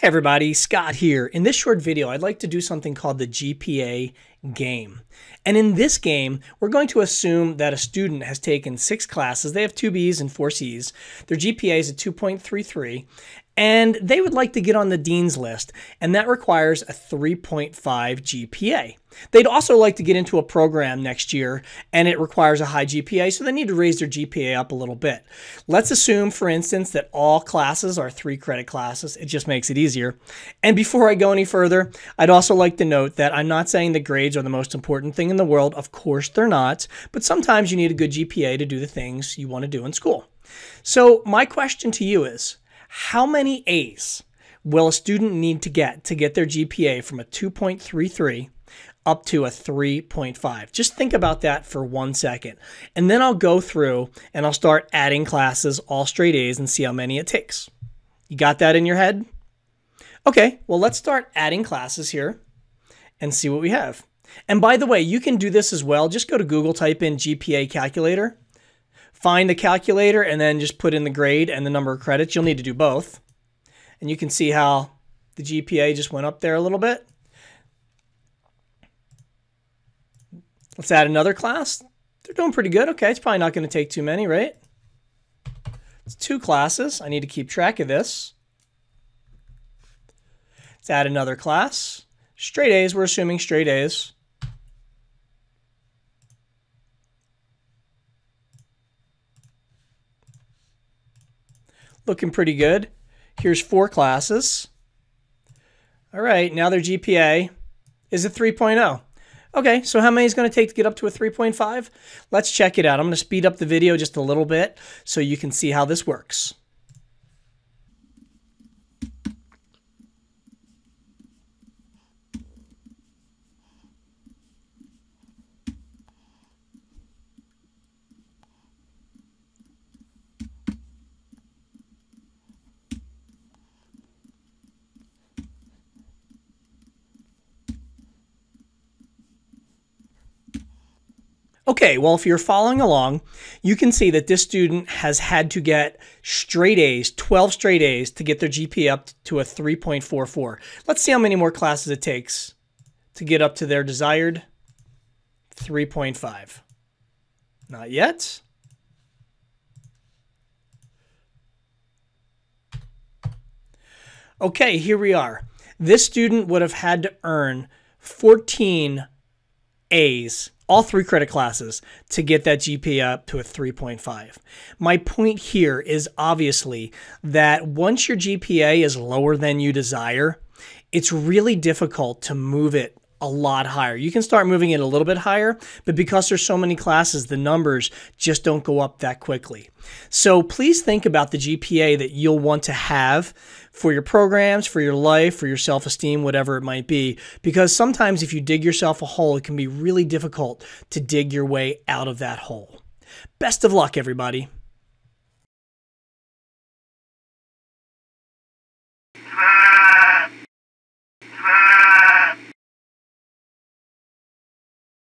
Hey everybody, Scott here. In this short video, I'd like to do something called the GPA game. And in this game, we're going to assume that a student has taken six classes. They have two Bs and four Cs. Their GPA is a 2.33, and they would like to get on the dean's list, and that requires a 3.5 GPA. They'd also like to get into a program next year, and it requires a high GPA, so they need to raise their GPA up a little bit. Let's assume, for instance, that all classes are three credit classes. It just makes it easier. And before I go any further, I'd also like to note that I'm not saying the grades are the most important thing in the world. Of course, they're not, but sometimes you need a good GPA to do the things you want to do in school. So, my question to you is, how many A's will a student need to get to get their GPA from a 2.33 up to a 3.5? Just think about that for one second. And then I'll go through and I'll start adding classes, all straight A's, and see how many it takes. You got that in your head? Okay, well, let's start adding classes here and see what we have. And by the way, you can do this as well. Just go to Google, type in GPA calculator, find the calculator and then just put in the grade and the number of credits. You'll need to do both. And you can see how the GPA just went up there a little bit. Let's add another class. They're doing pretty good. Okay, it's probably not going to take too many, right? It's two classes. I need to keep track of this. Let's add another class. Straight A's, we're assuming straight A's. Looking pretty good. Here's four classes. All right, now their GPA is a 3.0. Okay, so how many is going to take to get up to a 3.5? Let's check it out. I'm going to speed up the video just a little bit so you can see how this works. Okay, well, if you're following along, you can see that this student has had to get straight A's, 12 straight A's, to get their GPA up to a 3.44. Let's see how many more classes it takes to get up to their desired 3.5. Not yet. Okay, here we are. This student would have had to earn 14 A's all three credit classes to get that GPA up to a 3.5. My point here is obviously that once your GPA is lower than you desire, it's really difficult to move it a lot higher. You can start moving it a little bit higher, but because there's so many classes, the numbers just don't go up that quickly. So please think about the GPA that you'll want to have for your programs, for your life, for your self esteem, whatever it might be. Because sometimes if you dig yourself a hole, it can be really difficult to dig your way out of that hole. Best of luck, everybody.